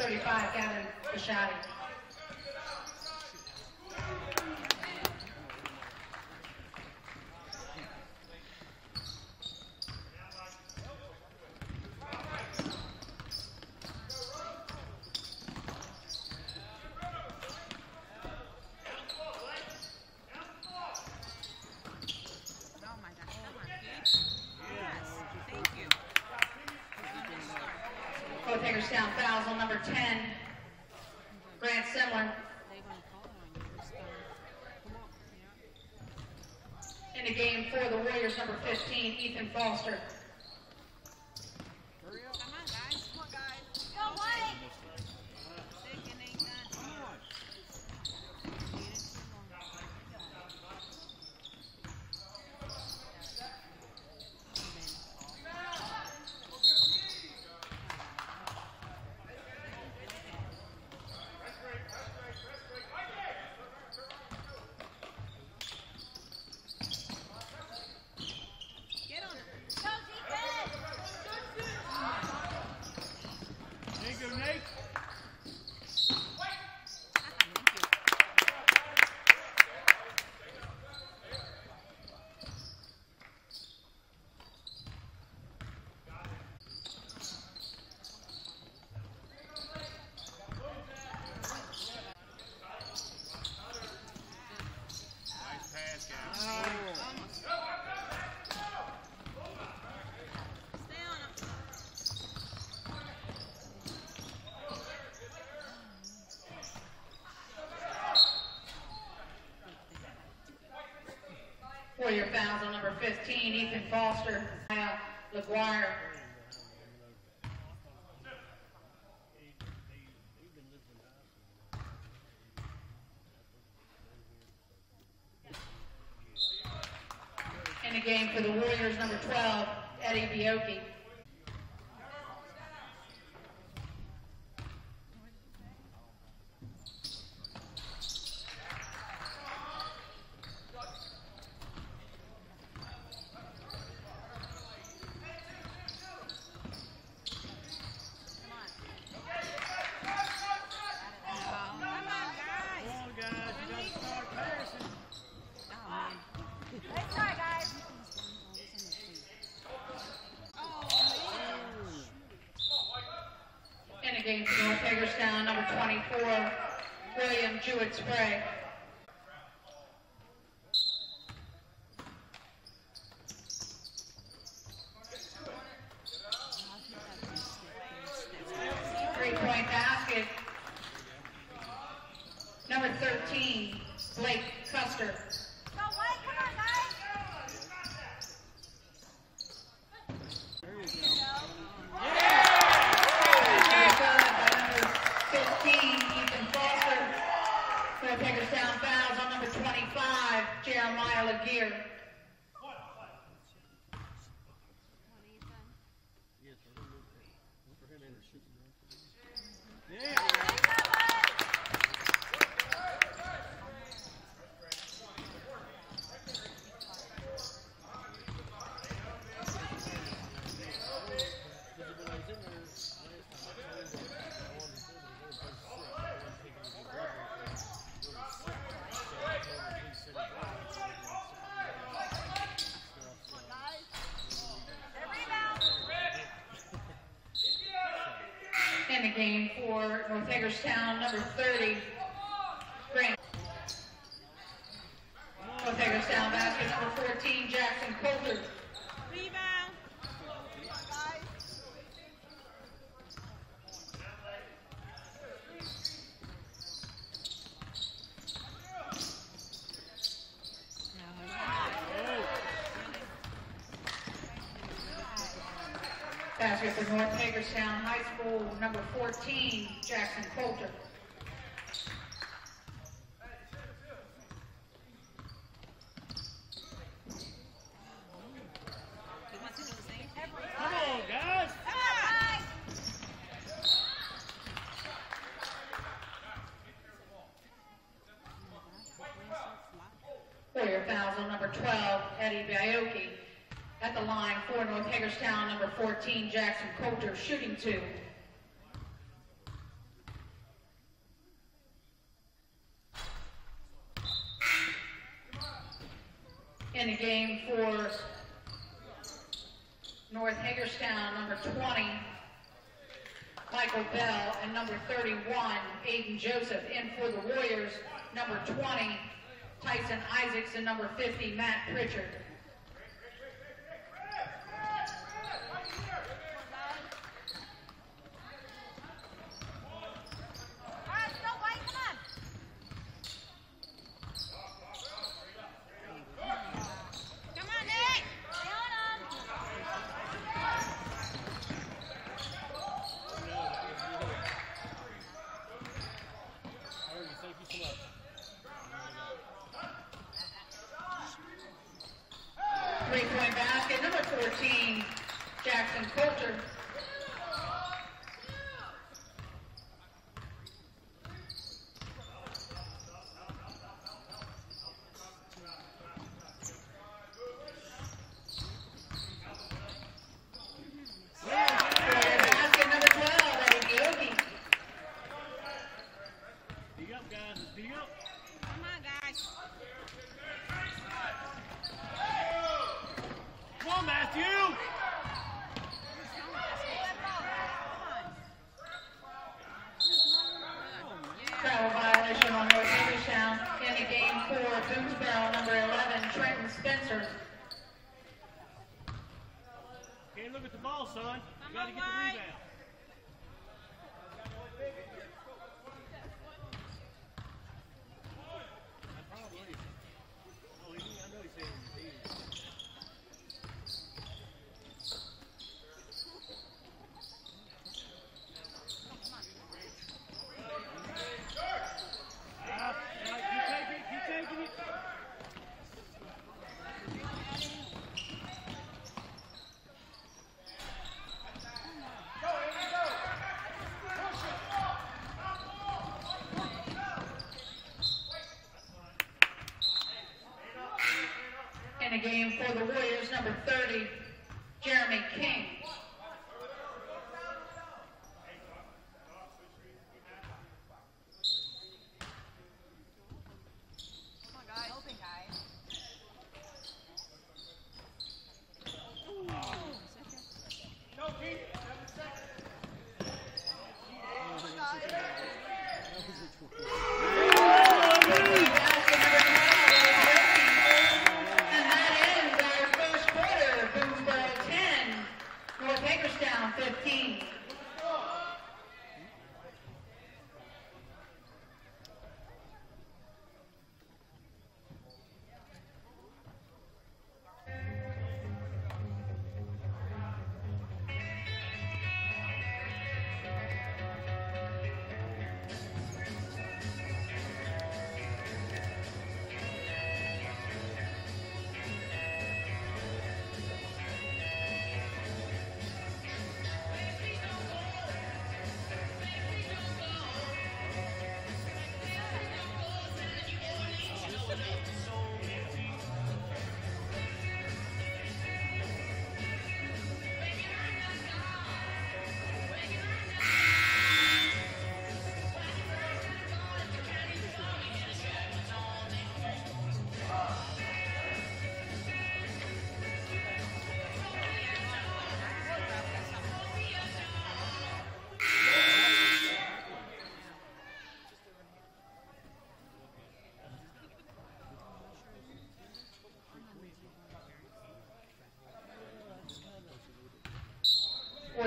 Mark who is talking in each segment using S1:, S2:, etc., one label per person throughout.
S1: 35
S2: down
S1: in Bashati. Foster.
S2: for
S1: your fouls on number 15, Ethan Foster, Kyle LaGuire. In the game for the Warriors, number 12, Eddie Bioki. in the game for North Hagerstown, number 30, 12, Eddie Bioki, at the line four North Hagerstown, number 14, Jackson Coulter, shooting two. number 50, Matt Pritchard. and culture in the game for
S3: the
S1: Warriors, number 30, Jeremy King. 15.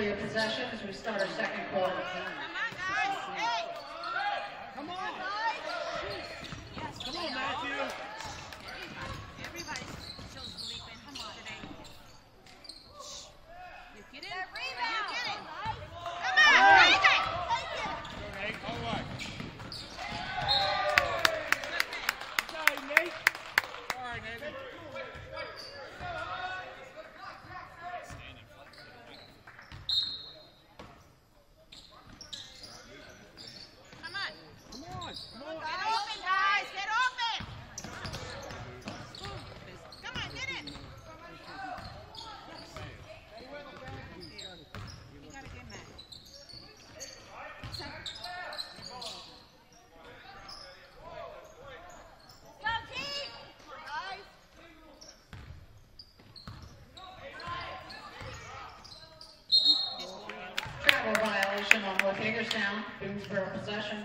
S1: your possession as we start our second quarter. Hagerstown, Boonsboro possession.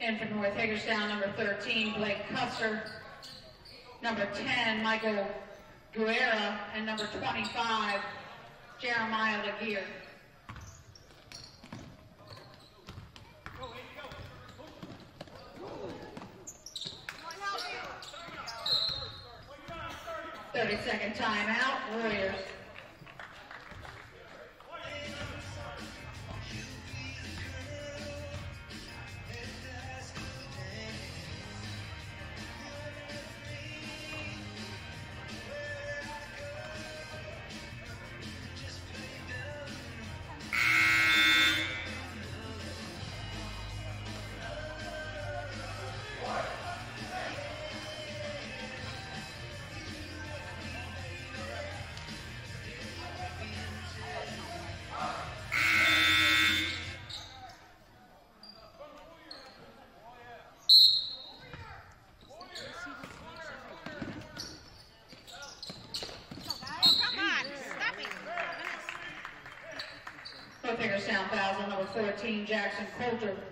S1: And for North Hagerstown, number 13, Blake Custer. Number 10, Michael Guerra. And number 25, Jeremiah Laguerre. 13, Jackson Coulter.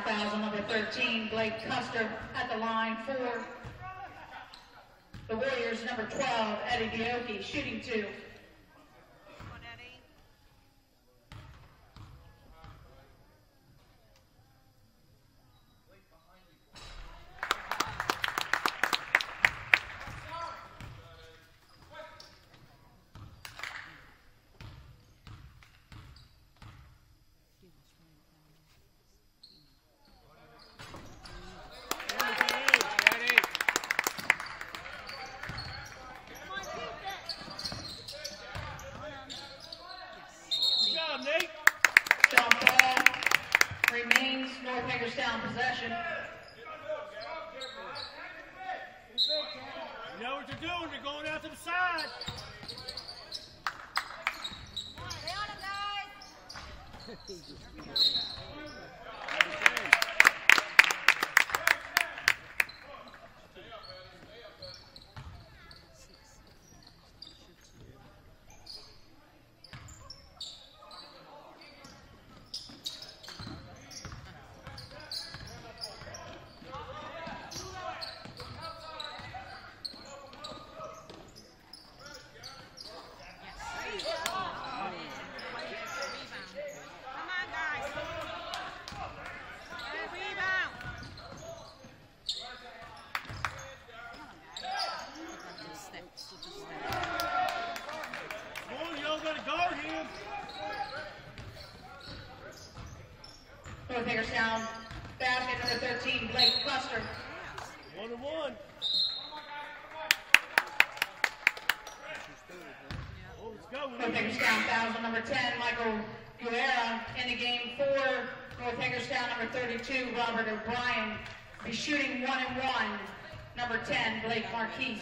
S1: Fouls on number 13, Blake Custer at the line for the Warriors, number 12, Eddie Dioki, shooting two.
S2: Come on, Eddie.
S3: Good job, Nate.
S1: Jump ball remains North Hagerstown possession.
S3: You know what you're doing. You're going out to the side.
S4: Stay on him, guys.
S2: Come on, guys. Get a rebound.
S3: Boy, you all got to guard him.
S1: North Hagerstown basket number 13, Blake Custer.
S3: One to one. Oh, let's go. We
S1: North Hagerstown on number 10, Michael Guerra. In the game for North Hagerstown, number 32, Robert O'Brien. Be shooting one and one. Number 10, Blake Marquise.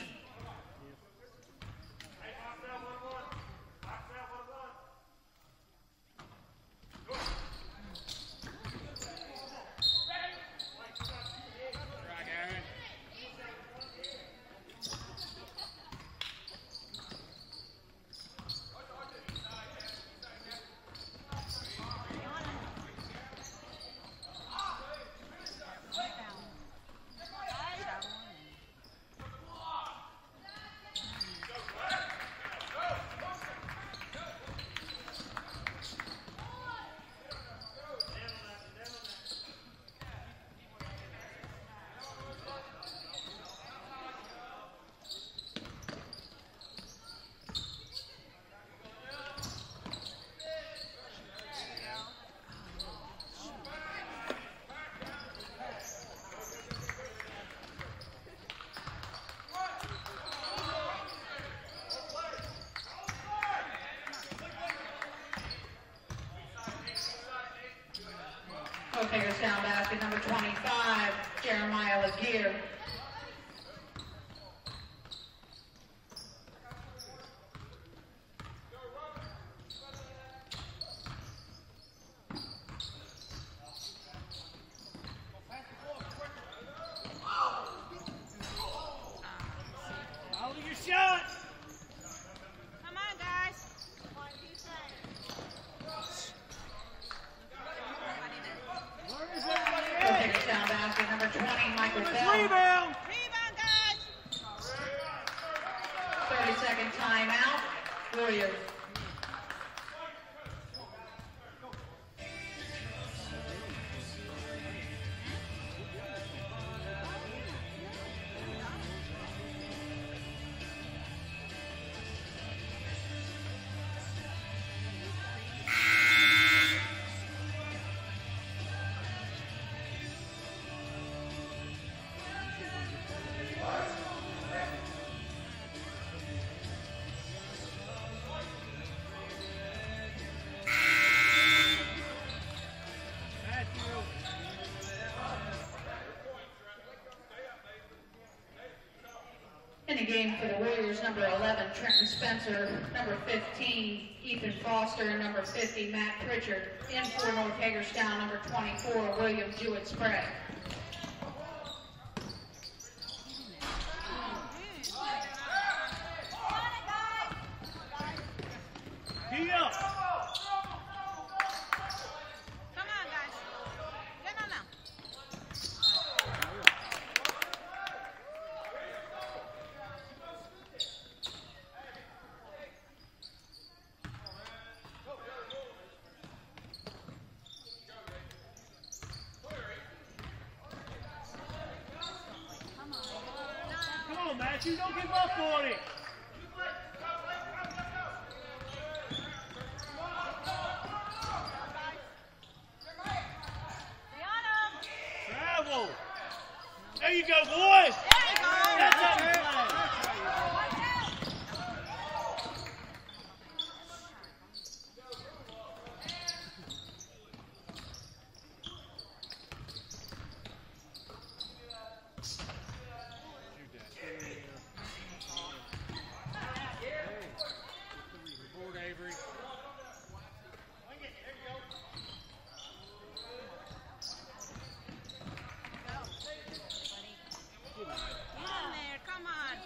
S2: number
S1: 25, Jeremiah Laguerre. Game for the Warriors, number 11, Trenton Spencer. Number 15, Ethan Foster. Number 50, Matt Pritchard. In for North Hagerstown, number 24, William Jewett Sprague.
S3: Tee up.
S2: Come on, guys. Come on now.
S3: Come on, Matthew. Don't give up on it. Travel. There you go, boys.
S2: There you go.
S3: That's how you play. Board Avery.
S2: Come on there. Come on.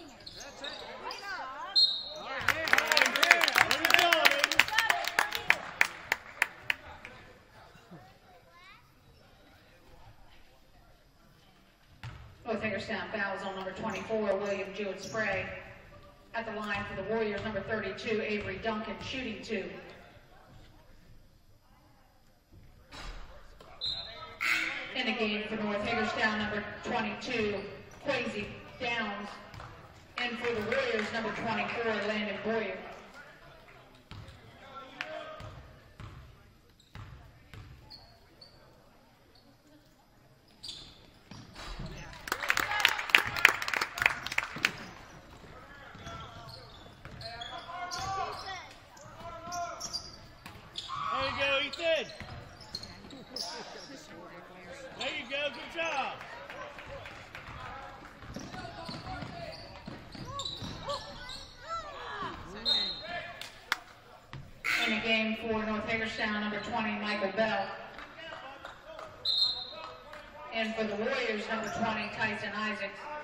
S3: Let it go, baby.
S1: Hagerstown fouls on number 24, William Jewett Sprague. At the line for the Warriors, number 32, Avery Duncan, shooting two. In the game for North Hagerstown, number 22, Quasi Downs. And for the Warriors, number 24, Landon Boyer.
S3: There you go, Ethan. There you go. Good job.
S1: In the game for North Hagerstown, number 20, Michael Bell. And for the Warriors, number 20, Tyson Isaacs.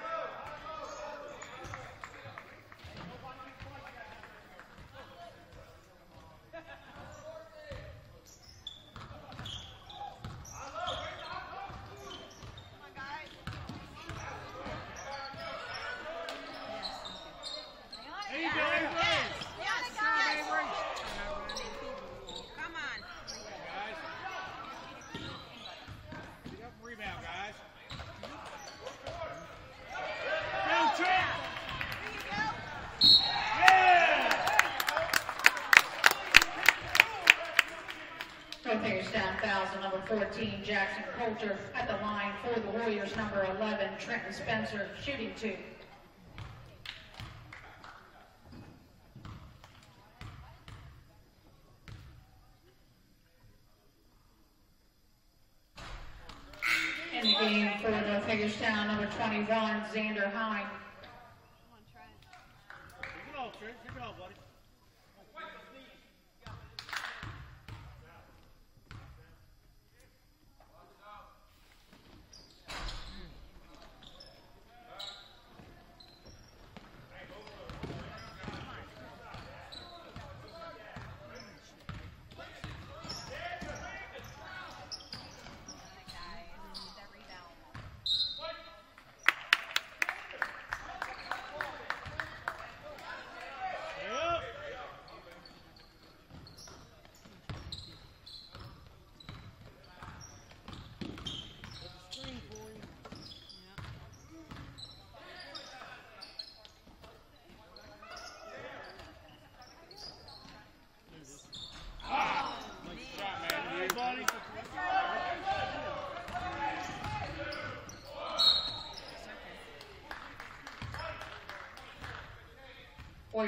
S1: 16, Jackson Coulter. At the line for the Warriors, number 11, Trenton Spencer, shooting two. In the game for North Hagerstown, number 21, Xander
S3: Hines.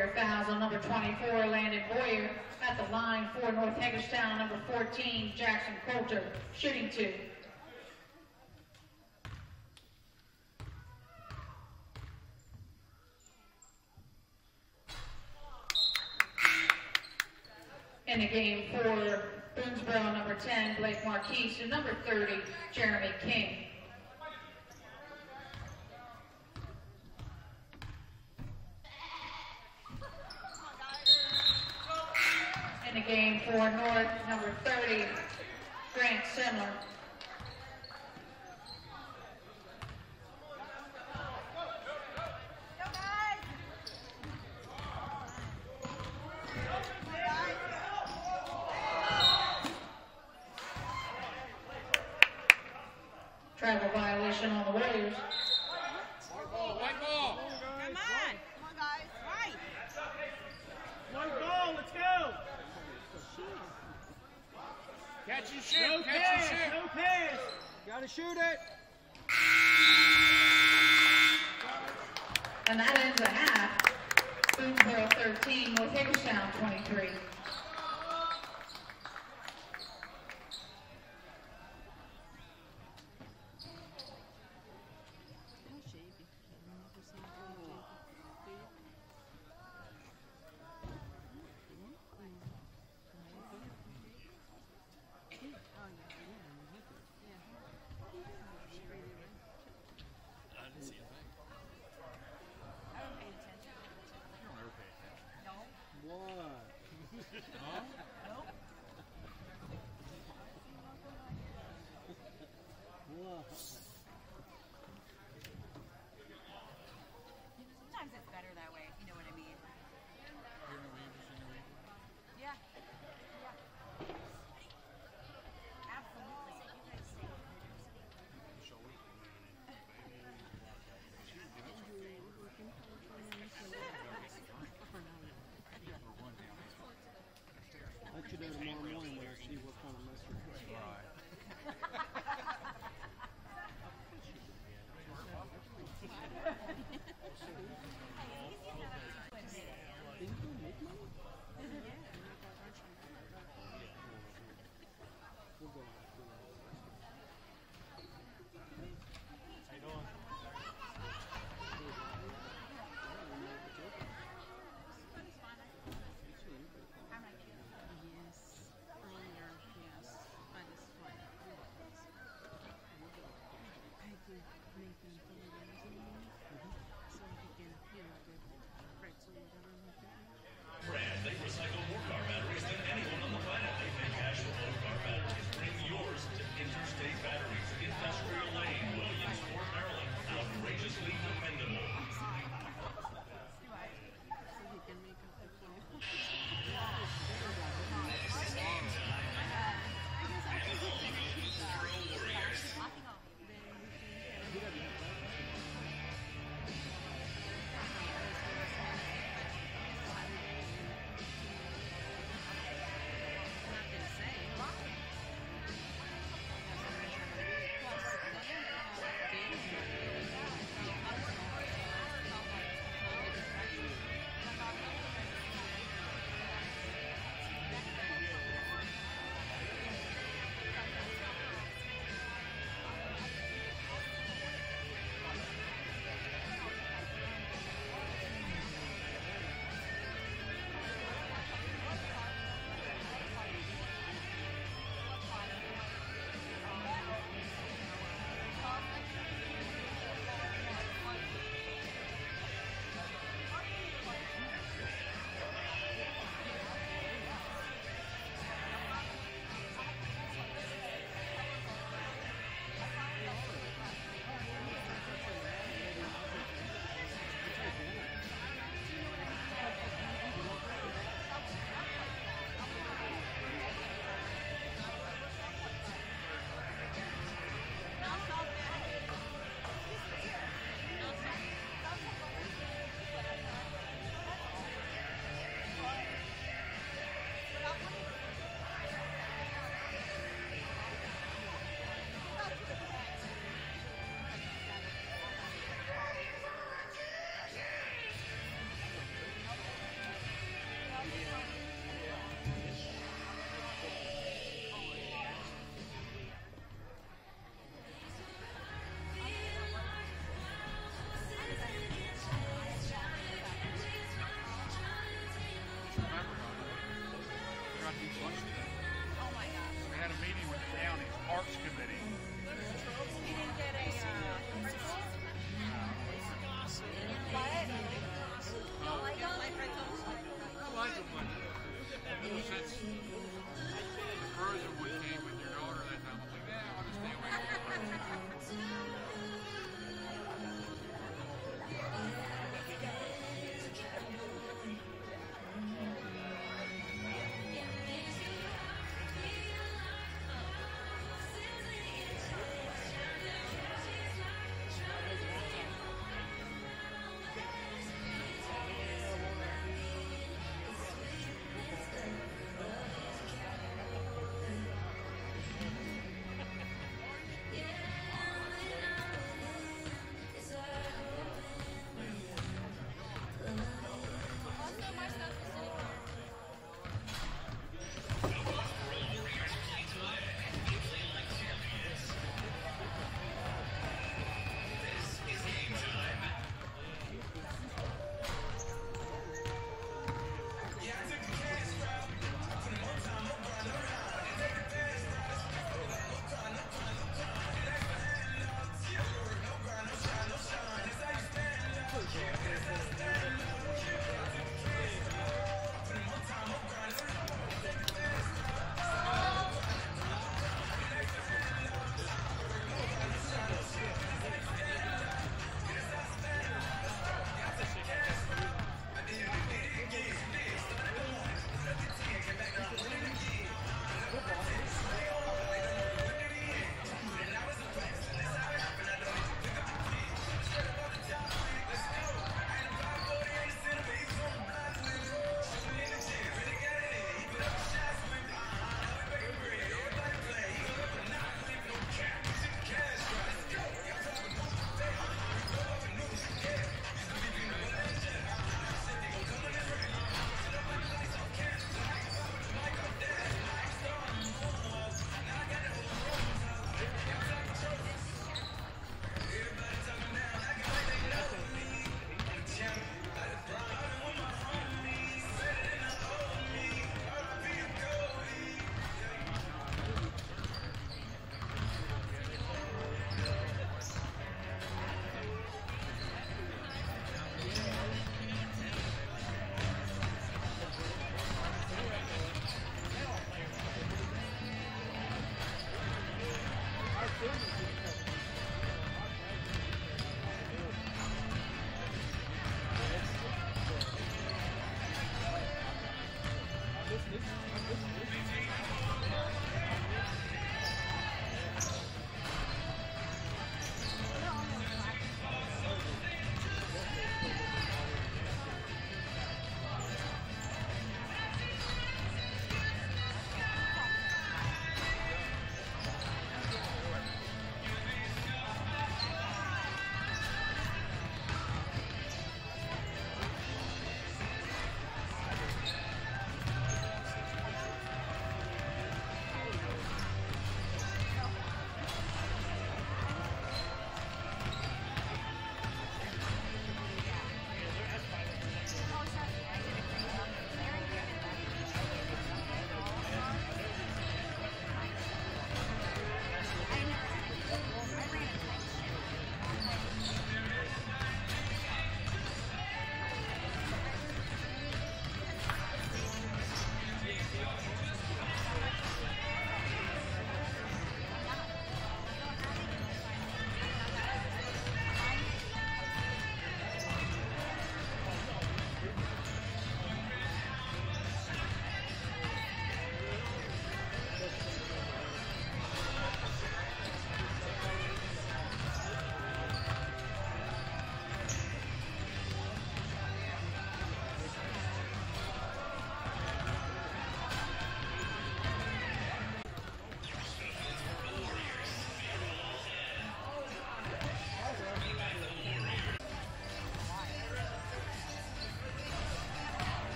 S1: Boyer fouls on number 24, Landon Boyer. At the line for North Hagerstown, number 14, Jackson Coulter, shooting two. In the game for Boonsboro, number 10, Blake Marquise, and number 30, Jeremy King. In the game for North, number 30, Grant Simler.
S4: Go, guys!
S1: Travel violation on the Warriors.
S2: Come on. Come on, guys. Right.
S3: One ball. Let's go.
S5: Catch and
S3: No
S5: shoot, catch and shoot.
S3: No pass.
S5: Gotta shoot it.
S1: And that ends the half. Boonsboro 13, North Hagerstown 23.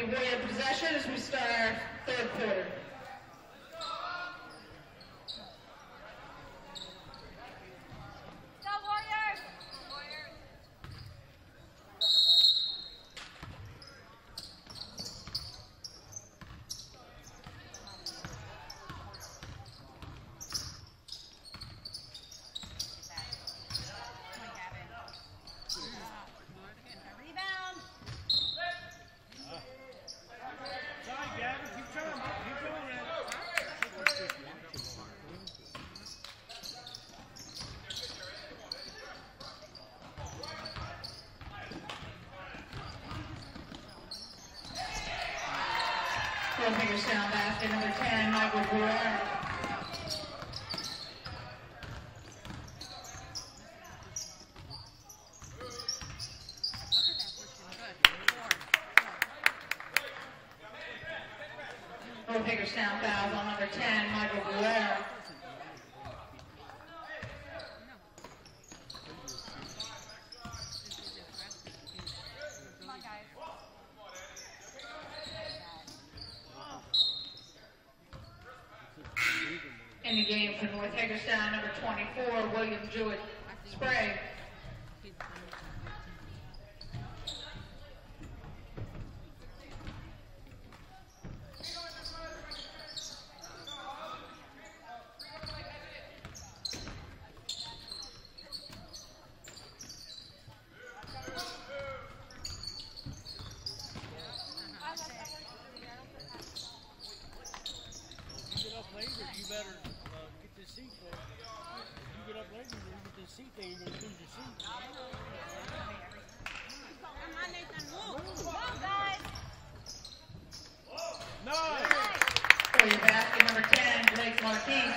S1: Warrior possession as we start our third quarter. Full fingers down basket number 10, Michael Guerrero.
S3: Twenty-four. Get this seat thing, you're gonna lose your seat. Nice.
S1: Your basket number 10, Blake Marquis.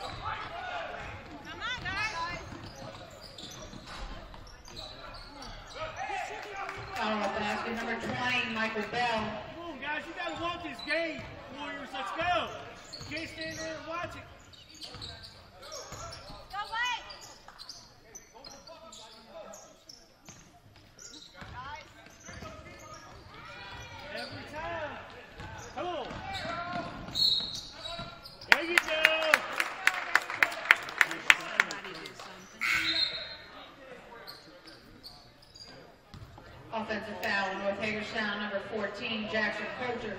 S2: Come on, guys.
S1: Follow-up basket number 20, Michael Bell.
S3: Come on, guys. You gotta want this game. Warriors, let's go. You can't stand there and watch it.
S4: Go Wade!
S3: Every time. Come on. There you go.
S1: Offensive foul, North Hagerstown, number 14, Jackson Coulter.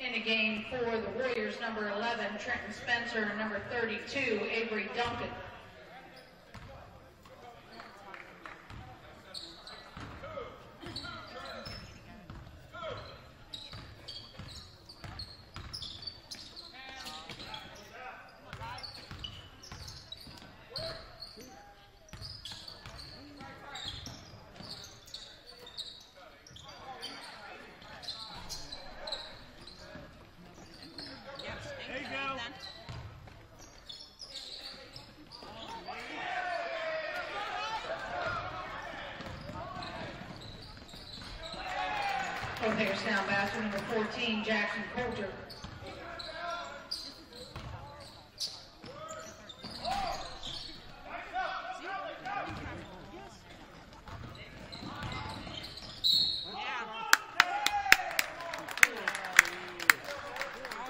S1: In the game for the Warriors, number 11, Trenton Spencer, and number 32, Avery Duncan.
S3: There you go.
S1: North Hagerstown basket number 14, Jackson Coulter.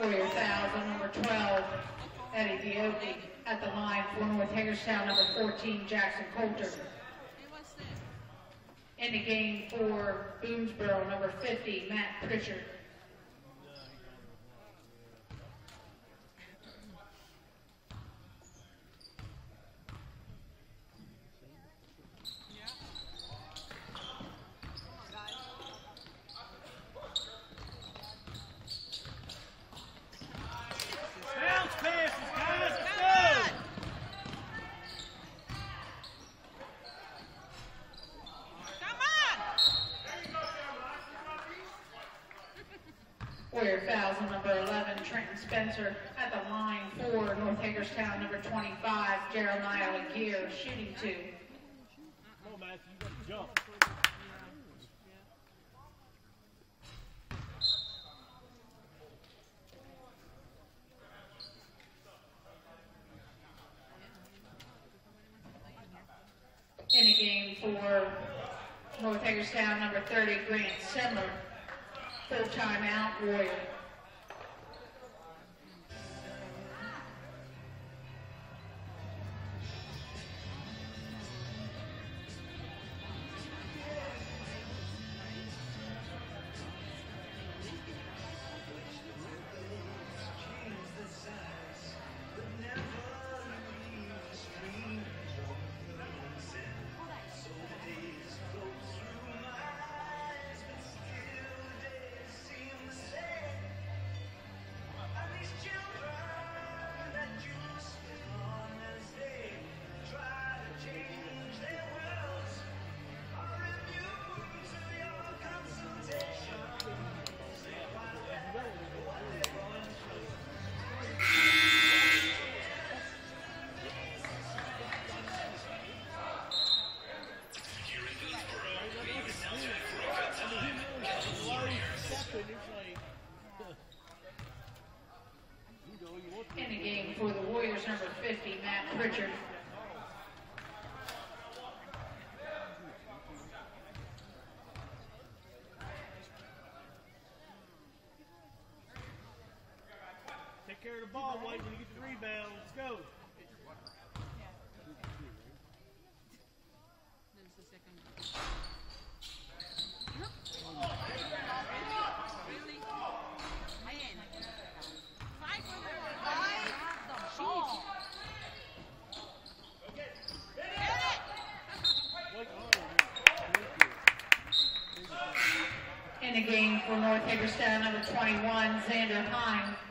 S1: Warrior fouls on number 12, Eddie Dioki. At the line for North Hagerstown, 14, Jackson Coulter. In the game for Boonsboro, number 50, Matt Pritchard. Spencer at the line for North Hagerstown, number 25, Jeremiah Gear, shooting two. In the game for North Hagerstown, number 30, Grant
S3: Semler, third time out,
S1: Warrior. the game for North Hagerstown, number 21, Xander Hine.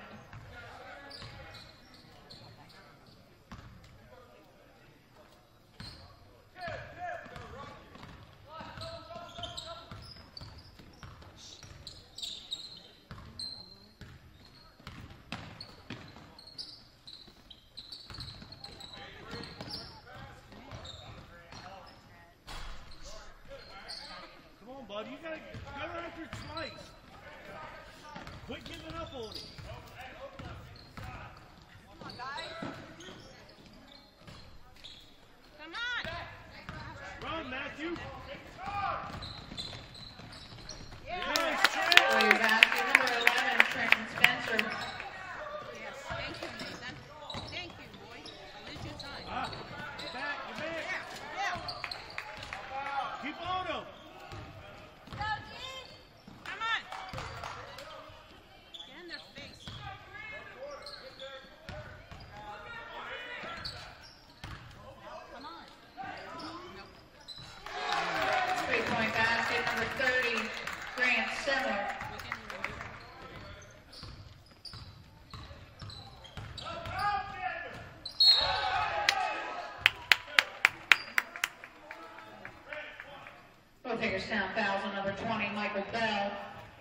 S1: chase fouls on number 20, Michael Bell,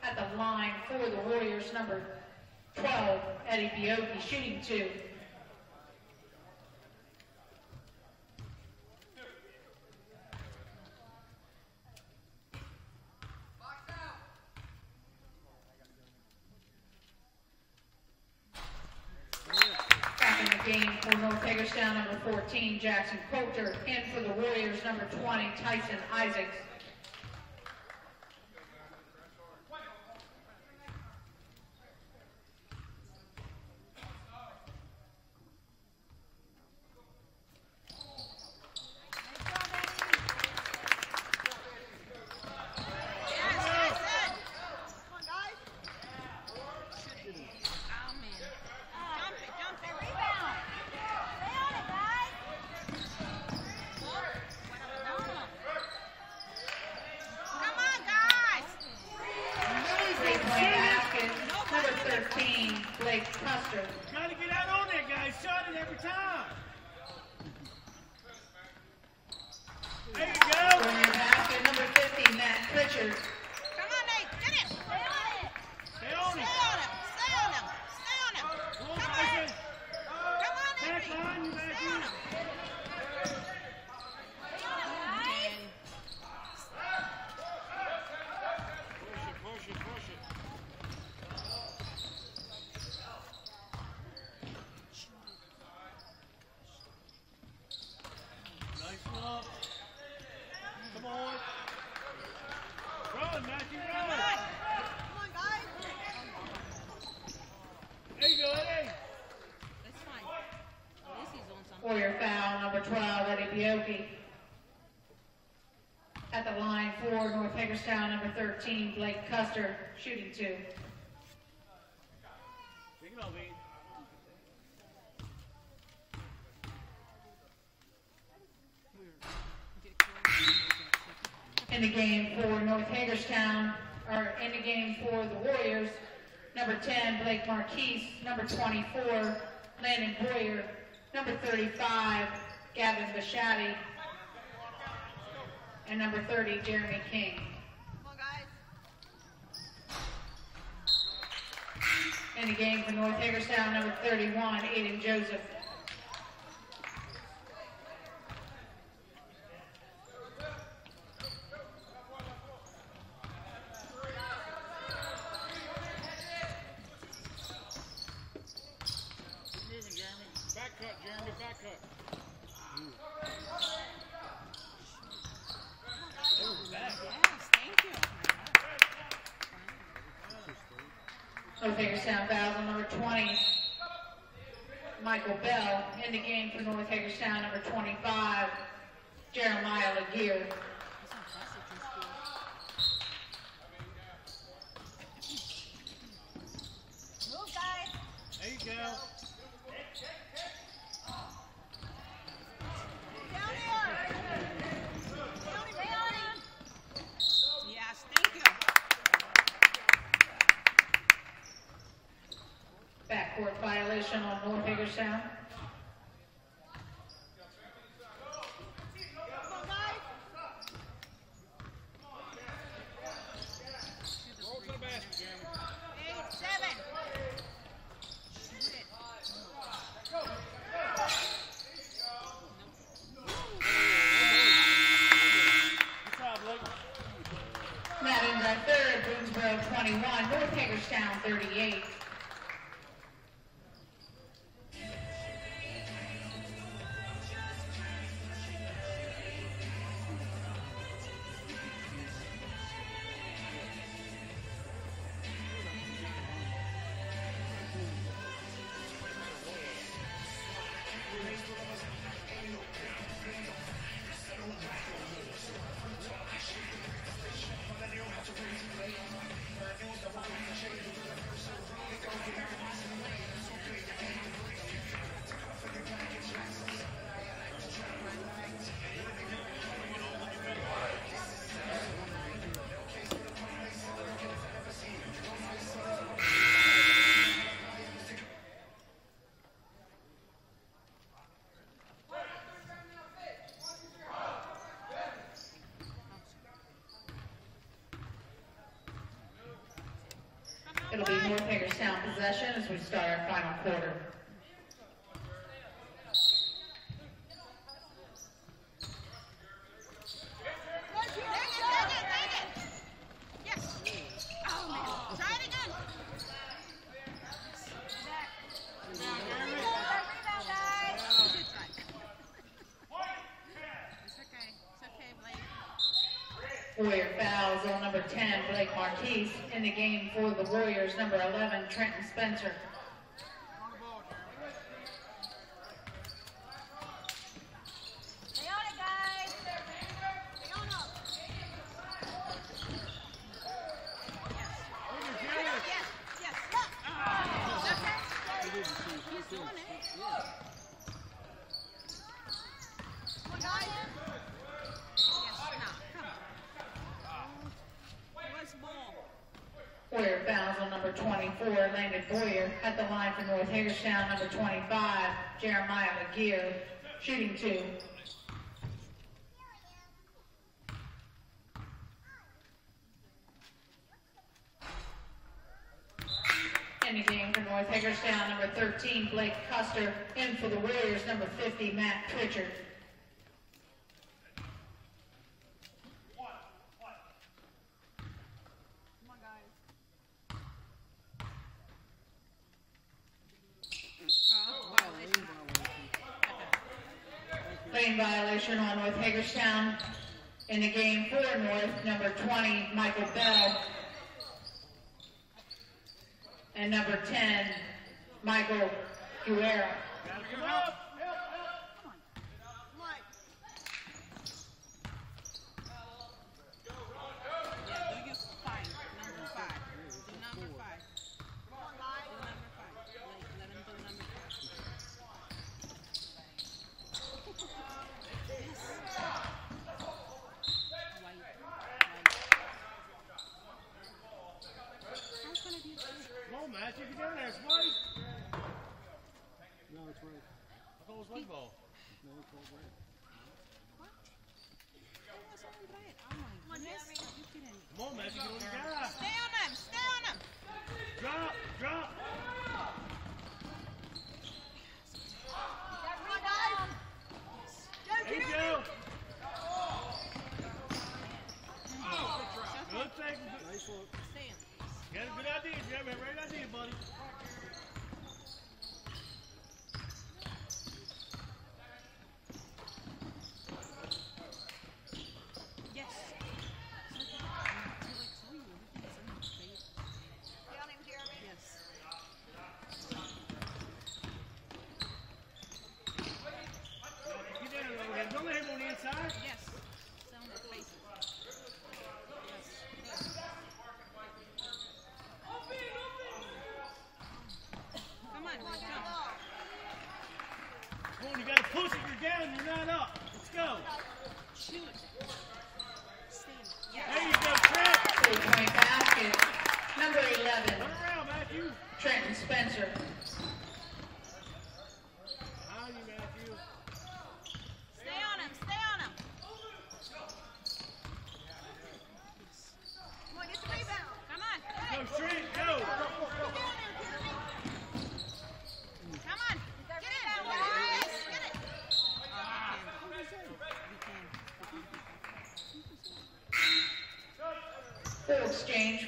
S1: at the line for the Warriors, number 12, Eddie Bioki, shooting two. game for North Hagerstown, number 14, Jackson Coulter, and for the Warriors, number 20, Tyson Isaacs. 13, Blake Custer, shooting two. In the game for North Hagerstown, or in the game for the Warriors, number 10, Blake Marquise, number 24, Landon Boyer, number 35, Gavin Bashadi, and number 30, Jeremy King.
S2: Come on, guys.
S1: In the game for North Hagerstown, number 31, Aiden Joseph.
S5: Keep moving, Jeremy. Back cut, Jeremy. Back cut.
S2: Yes, thank you.
S1: North Hagerstown fouls on number 20, Michael Bell. In the game for North Hagerstown, number 25, Jeremiah Laguerre.
S4: Move, guys.
S3: There you go.
S2: Down here.
S4: Stay on him.
S2: Yes, thank you.
S1: Backcourt violation on North Hagerstown.
S2: Come on, guys.
S5: Roll to the basket, Jeremy.
S2: Eight, seven. Shoot it.
S3: Good job, Blake.
S1: Madden's at third, Boonsboro 21, North Hagerstown 38. Hagerstown possession as we start our final quarter. Warrior fouls on number 10, Blake Marquise. In the game for the Warriors, number 11, Trenton Spencer.
S4: Stay on it, guys.
S2: Stay on up.
S3: Jeremy.
S2: Yes, yes. Oh, that's it. He's doing it. Come on, guys. Yes, now, come on. Let's ball.
S1: Warrior fouls on number 24, Landon Boyer. At the line for North Hagerstown, number 25, Jeremiah McGear. Shooting two. In the game for North Hagerstown, number 13, Blake Custer. In for the Warriors, number 50, Matt Pritchard.
S2: Come on, guys. Oh, violation.
S1: Violation on North Hagerstown. In the game for North, number 20, Michael Bell. And number 10, Michael Guerra.
S3: rent. Come
S2: on,
S6: you
S3: gotta push it. You're down. You're not up. Let's go.
S6: Shoot. Yes.
S3: There you go, Trent.
S2: Three-point basket. Number 11.
S3: Turn around, Matthew.
S2: Trenton Spencer.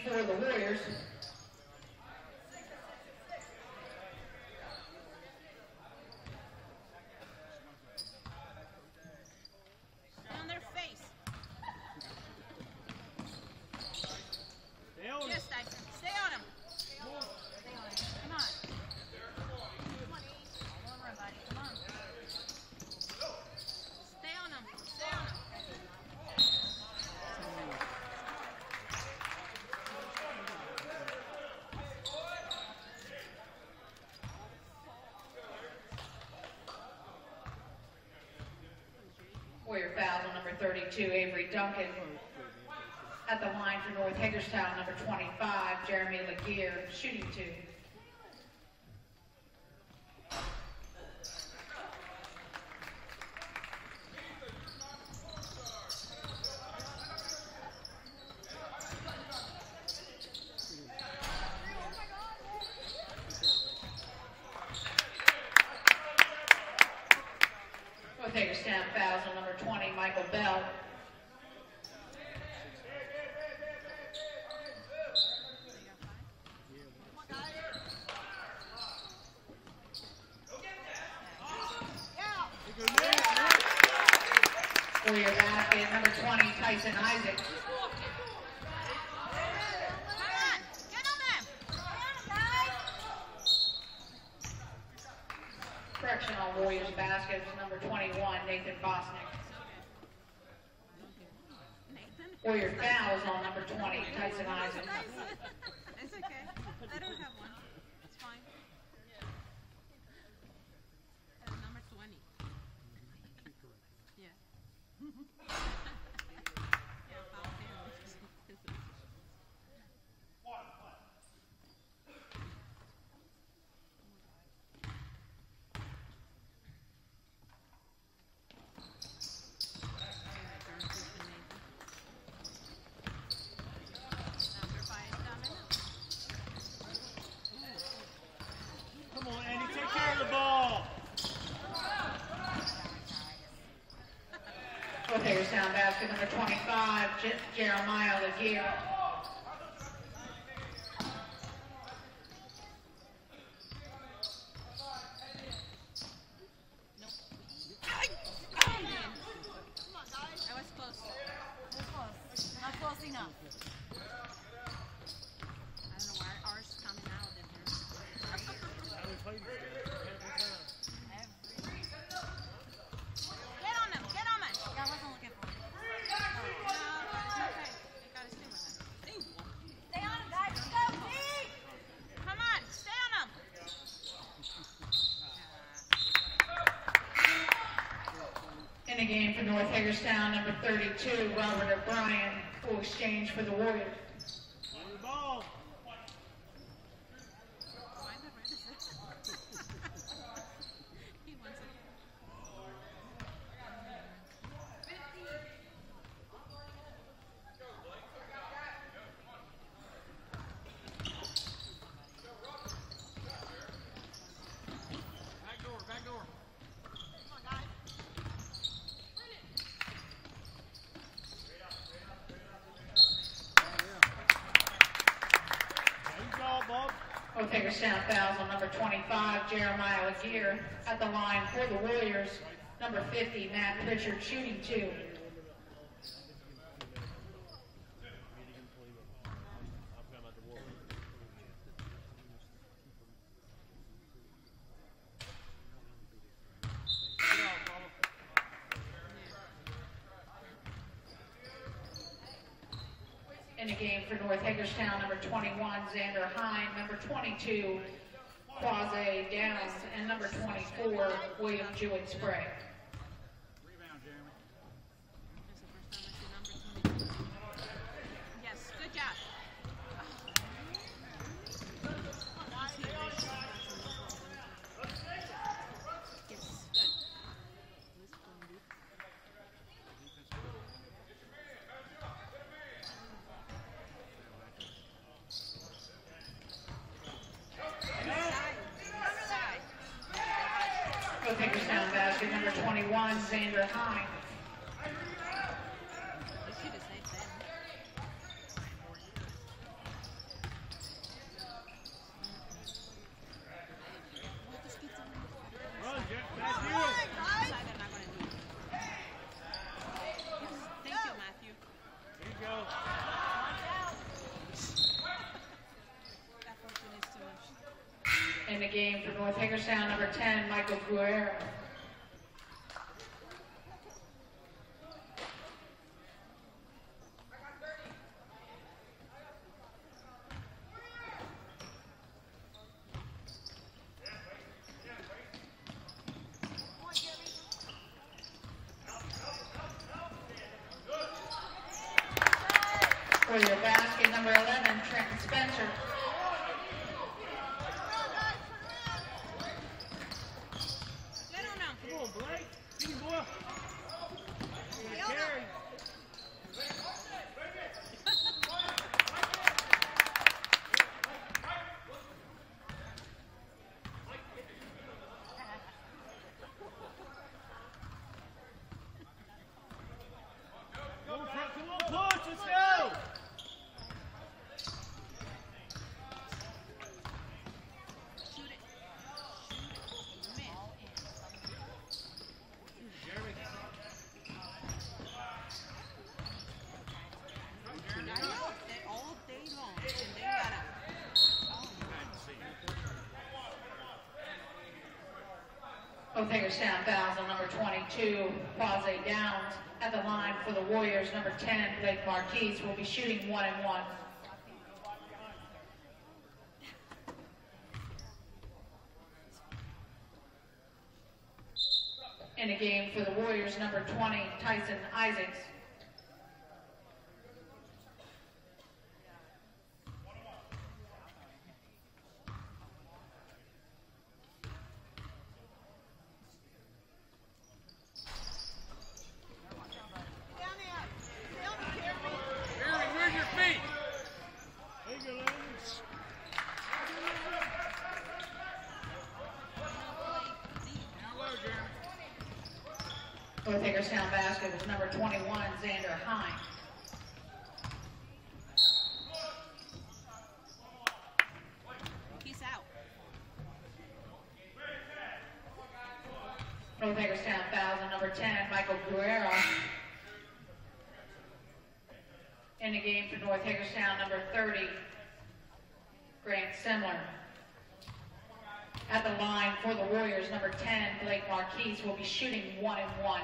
S2: for the Warriors. 32, Avery Duncan. At the line for North Hagerstown, number 25, Jeremy Laguerre, shooting two. for basket number 20, Tyson Isaac. Correctional Warriors basket is number 21, Nathan Bosnick. Warrior fouls on number 20, Tyson Isaac. basket number 25, Jeremiah Laguerre. Warriors down number 32, Robert O'Brien, full exchange for the Warriors.
S1: Fouls on number 25, Jeremiah Laguerre. At the line for the Warriors, number 50, Matt Pritchard, shooting two. In the game for North Hagerstown, number 21, Xander Hine, number 22, Quasi Downs, and number 24, William Jewett Sprague.
S5: Rebound, Jeremy.
S2: That's the first time I see number 22. Yes, good job. Yes, good. Let's go, dude. Side, side.
S1: North Hagerstown basket, number 21, Xander Hine.
S2: You should have saved them. What the skits on the
S5: Run, Jer- Matthew.
S2: side they're not gonna do. Yes, thank you, Matthew.
S5: There you go.
S2: That person is too much.
S1: In the game for North Hagerstown, number 10, Michael Guerrero. For your basket, number 11, Trenton Spencer.
S2: Get on now.
S5: Come on, Blake. Get him, boy. Yeah, carry. Go, Trent. Come on, push. Let's go.
S2: Shoot it. Shoot it. Miss.
S5: Jeremy.
S2: I know. They all day long, and they gotta. Oh,
S1: North Hagerstown fouls on number 22, Quasi Downs. At the line for the Warriors, number 10, Blake Marquise, will be shooting one and one. In a game for the Warriors, number 20, Tyson Isaacs.
S5: Jeremy, where's your feet?
S3: There you go, ladies.
S5: Down low, Jeremy.
S1: North Hagerstown basket was number 21, Xander Hine.
S2: he's out.
S1: North Hagerstown fouls on number 10, Michael Guerrero. In the game for North Hagerstown, number 30, Grant Simler. At the line for the Warriors, number 10, Blake Marquise, will be shooting one and one.